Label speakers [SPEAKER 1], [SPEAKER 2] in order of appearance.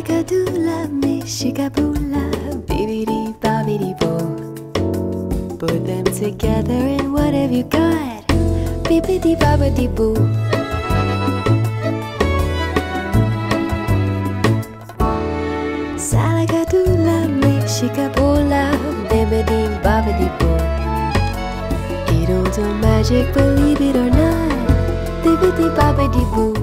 [SPEAKER 1] Shakadoola, me shikaboola, bibidi bobbidi boo. Put them together and what have you got? Bibidi bobbidi boo. Salagadoola, me shikaboola, bibbidi bobbidi boo. It all do magic, believe it or not. Bibidi bobbidi boo.